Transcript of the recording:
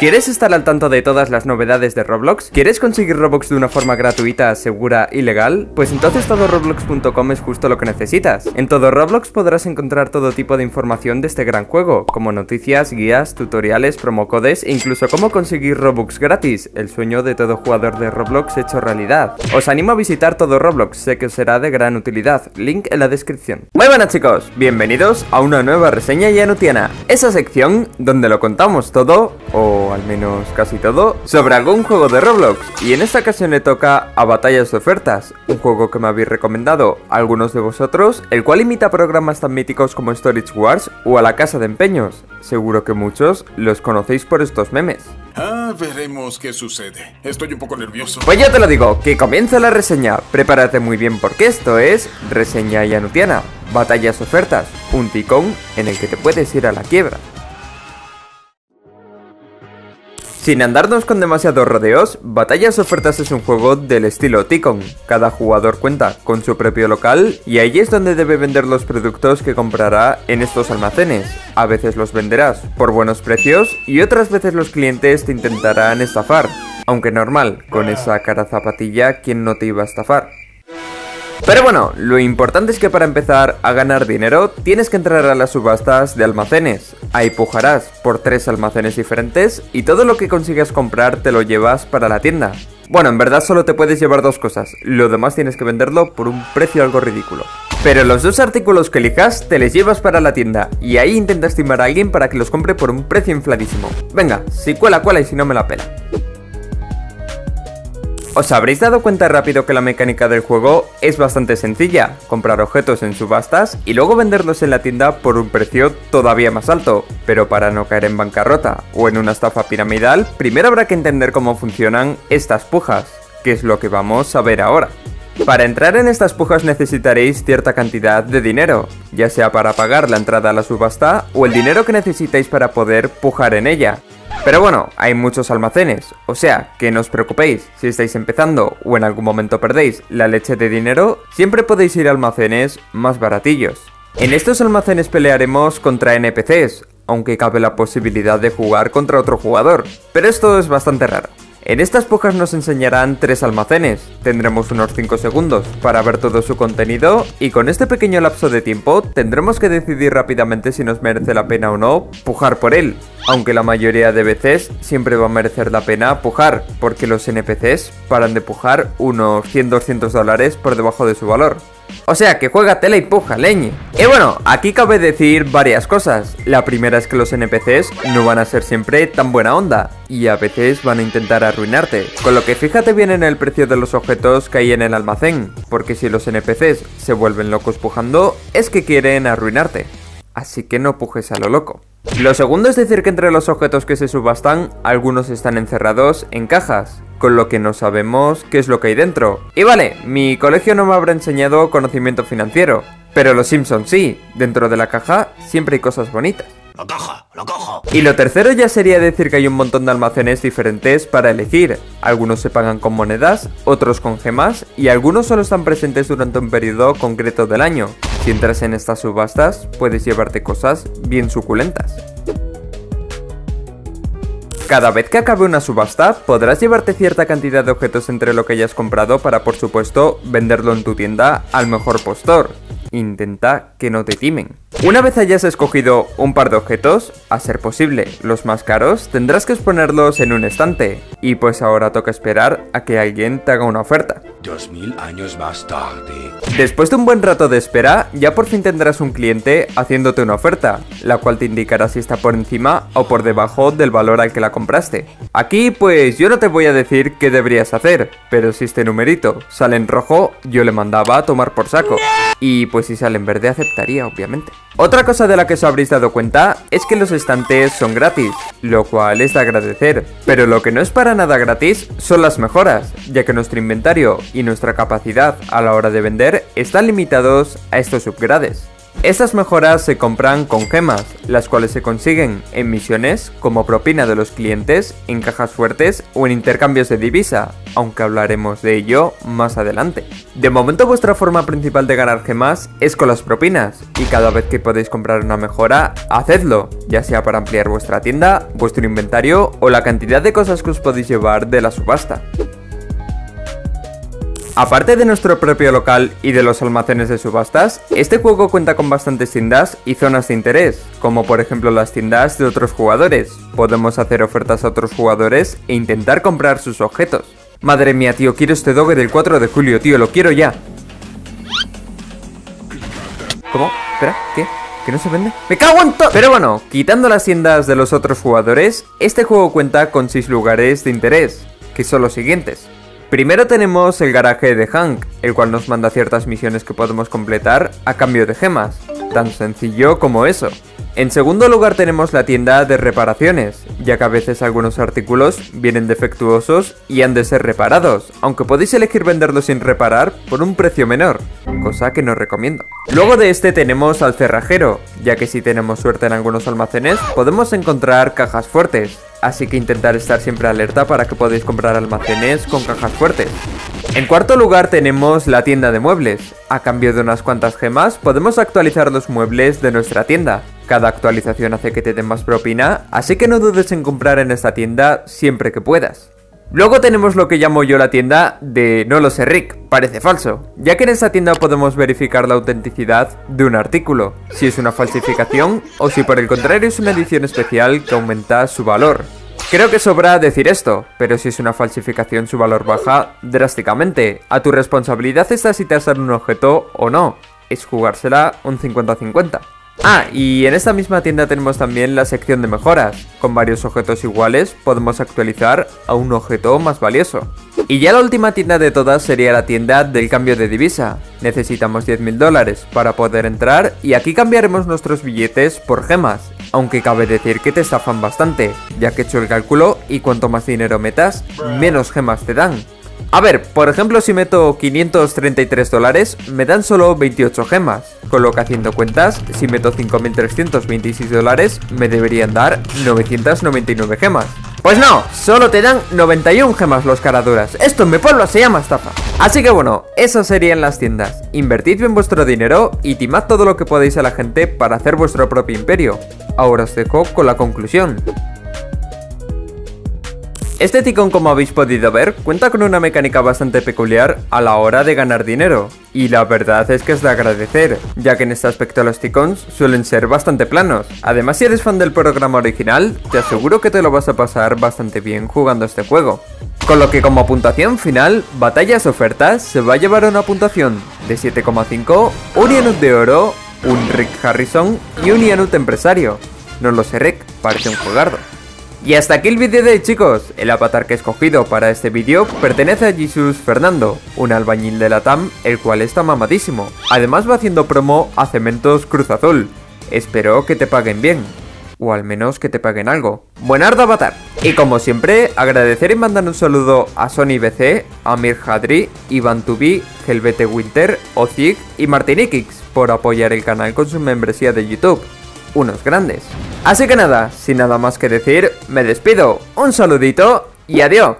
¿Quieres estar al tanto de todas las novedades de Roblox? ¿Quieres conseguir Robux de una forma gratuita, segura y legal? Pues entonces todoroblox.com es justo lo que necesitas. En todo Roblox podrás encontrar todo tipo de información de este gran juego, como noticias, guías, tutoriales, promocodes e incluso cómo conseguir Robux gratis, el sueño de todo jugador de Roblox hecho realidad. Os animo a visitar todo Roblox, sé que os será de gran utilidad, link en la descripción. Muy buenas chicos, bienvenidos a una nueva reseña yanutiana, esa sección donde lo contamos todo, o al menos casi todo, sobre algún juego de Roblox. Y en esta ocasión le toca a Batallas de Ofertas, un juego que me habéis recomendado algunos de vosotros, el cual imita programas tan míticos como Storage Wars o a la Casa de Empeños. Seguro que muchos los conocéis por estos memes. Ah, veremos qué sucede. Estoy un poco nervioso. Pues ya te lo digo, que comience la reseña. Prepárate muy bien porque esto es Reseña Yanutiana. Batallas Ofertas, un ticón en el que te puedes ir a la quiebra. Sin andarnos con demasiados rodeos, Batallas Ofertas es un juego del estilo Ticon. Cada jugador cuenta con su propio local y ahí es donde debe vender los productos que comprará en estos almacenes. A veces los venderás por buenos precios y otras veces los clientes te intentarán estafar. Aunque normal, con esa cara zapatilla, ¿quién no te iba a estafar? Pero bueno, lo importante es que para empezar a ganar dinero tienes que entrar a las subastas de almacenes. Ahí pujarás por tres almacenes diferentes y todo lo que consigas comprar te lo llevas para la tienda. Bueno, en verdad solo te puedes llevar dos cosas, lo demás tienes que venderlo por un precio algo ridículo. Pero los dos artículos que elijas te les llevas para la tienda y ahí intentas estimar a alguien para que los compre por un precio infladísimo. Venga, si cuela cuela y si no me la pela. Os habréis dado cuenta rápido que la mecánica del juego es bastante sencilla, comprar objetos en subastas y luego venderlos en la tienda por un precio todavía más alto, pero para no caer en bancarrota o en una estafa piramidal, primero habrá que entender cómo funcionan estas pujas, que es lo que vamos a ver ahora. Para entrar en estas pujas necesitaréis cierta cantidad de dinero, ya sea para pagar la entrada a la subasta o el dinero que necesitáis para poder pujar en ella. Pero bueno, hay muchos almacenes, o sea, que no os preocupéis, si estáis empezando o en algún momento perdéis la leche de dinero, siempre podéis ir a almacenes más baratillos. En estos almacenes pelearemos contra NPCs, aunque cabe la posibilidad de jugar contra otro jugador, pero esto es bastante raro. En estas pujas nos enseñarán tres almacenes, tendremos unos 5 segundos para ver todo su contenido y con este pequeño lapso de tiempo tendremos que decidir rápidamente si nos merece la pena o no pujar por él, aunque la mayoría de veces siempre va a merecer la pena pujar, porque los NPCs paran de pujar unos 100-200 dólares por debajo de su valor. O sea, que juega tela y puja, leñe. Y bueno, aquí cabe decir varias cosas. La primera es que los NPCs no van a ser siempre tan buena onda, y a veces van a intentar arruinarte. Con lo que fíjate bien en el precio de los objetos que hay en el almacén, porque si los NPCs se vuelven locos pujando, es que quieren arruinarte. Así que no pujes a lo loco. Lo segundo es decir que entre los objetos que se subastan, algunos están encerrados en cajas, con lo que no sabemos qué es lo que hay dentro. Y vale, mi colegio no me habrá enseñado conocimiento financiero, pero los Simpsons sí, dentro de la caja siempre hay cosas bonitas. Y lo tercero ya sería decir que hay un montón de almacenes diferentes para elegir. Algunos se pagan con monedas, otros con gemas y algunos solo están presentes durante un periodo concreto del año. Si entras en estas subastas, puedes llevarte cosas bien suculentas. Cada vez que acabe una subasta, podrás llevarte cierta cantidad de objetos entre lo que hayas comprado para por supuesto venderlo en tu tienda al mejor postor. Intenta que no te timen. Una vez hayas escogido un par de objetos, a ser posible los más caros, tendrás que exponerlos en un estante. Y pues ahora toca esperar a que alguien te haga una oferta. Dos mil años más tarde. Después de un buen rato de espera, ya por fin tendrás un cliente haciéndote una oferta, la cual te indicará si está por encima o por debajo del valor al que la compraste. Aquí pues yo no te voy a decir qué deberías hacer, pero si este numerito sale en rojo, yo le mandaba a tomar por saco. Y pues si sale en verde aceptaría, obviamente. Otra cosa de la que os habréis dado cuenta es que los estantes son gratis, lo cual es de agradecer, pero lo que no es para nada gratis son las mejoras, ya que nuestro inventario y nuestra capacidad a la hora de vender están limitados a estos upgrades. Estas mejoras se compran con gemas, las cuales se consiguen en misiones, como propina de los clientes, en cajas fuertes o en intercambios de divisa, aunque hablaremos de ello más adelante. De momento vuestra forma principal de ganar gemas es con las propinas, y cada vez que podéis comprar una mejora, hacedlo, ya sea para ampliar vuestra tienda, vuestro inventario o la cantidad de cosas que os podéis llevar de la subasta. Aparte de nuestro propio local y de los almacenes de subastas, este juego cuenta con bastantes tiendas y zonas de interés, como por ejemplo las tiendas de otros jugadores. Podemos hacer ofertas a otros jugadores e intentar comprar sus objetos. Madre mía, tío, quiero este doge del 4 de julio, tío, lo quiero ya. ¿Cómo? Espera, ¿qué? ¿Que no se vende? ¡Me cago en todo! Pero bueno, quitando las tiendas de los otros jugadores, este juego cuenta con 6 lugares de interés, que son los siguientes. Primero tenemos el garaje de Hank, el cual nos manda ciertas misiones que podemos completar a cambio de gemas, tan sencillo como eso. En segundo lugar tenemos la tienda de reparaciones, ya que a veces algunos artículos vienen defectuosos y han de ser reparados, aunque podéis elegir venderlos sin reparar por un precio menor, cosa que no recomiendo. Luego de este tenemos al cerrajero, ya que si tenemos suerte en algunos almacenes podemos encontrar cajas fuertes, así que intentar estar siempre alerta para que podáis comprar almacenes con cajas fuertes. En cuarto lugar tenemos la tienda de muebles. A cambio de unas cuantas gemas podemos actualizar los muebles de nuestra tienda. Cada actualización hace que te den más propina, así que no dudes en comprar en esta tienda siempre que puedas. Luego tenemos lo que llamo yo la tienda de no lo sé Rick, parece falso, ya que en esta tienda podemos verificar la autenticidad de un artículo, si es una falsificación o si por el contrario es una edición especial que aumenta su valor. Creo que sobra decir esto, pero si es una falsificación su valor baja drásticamente. A tu responsabilidad está si te un objeto o no, es jugársela un 50-50. Ah, y en esta misma tienda tenemos también la sección de mejoras. Con varios objetos iguales podemos actualizar a un objeto más valioso. Y ya la última tienda de todas sería la tienda del cambio de divisa. Necesitamos 10.000 dólares para poder entrar y aquí cambiaremos nuestros billetes por gemas. Aunque cabe decir que te estafan bastante, ya que he hecho el cálculo y cuanto más dinero metas, menos gemas te dan. A ver, por ejemplo, si meto 533 dólares, me dan solo 28 gemas. Con lo que haciendo cuentas, si meto 5.326 dólares, me deberían dar 999 gemas. Pues no, solo te dan 91 gemas los caraduras. Esto en mi pueblo se llama estafa. Así que bueno, eso serían las tiendas. Invertid bien vuestro dinero y timad todo lo que podéis a la gente para hacer vuestro propio imperio. Ahora os dejo con la conclusión. Este ticón como habéis podido ver cuenta con una mecánica bastante peculiar a la hora de ganar dinero y la verdad es que es de agradecer, ya que en este aspecto los ticons suelen ser bastante planos. Además si eres fan del programa original, te aseguro que te lo vas a pasar bastante bien jugando este juego. Con lo que como puntuación final, Batallas Ofertas se va a llevar una puntuación de 7,5, un Yanut de oro, un Rick Harrison y un Yanut empresario. No lo sé Rick, parece un jugardo. Y hasta aquí el vídeo de hoy chicos, el avatar que he escogido para este vídeo pertenece a Jesus Fernando, un albañil de la TAM el cual está mamadísimo. Además va haciendo promo a Cementos Cruz Azul. Espero que te paguen bien. O al menos que te paguen algo. Buenardo avatar. Y como siempre, agradecer y mandar un saludo a Sony BC, Amir Hadri, Ivan Tubi, Helvete Winter, Ozig y Martinikix por apoyar el canal con su membresía de YouTube unos grandes. Así que nada, sin nada más que decir, me despido, un saludito y adiós.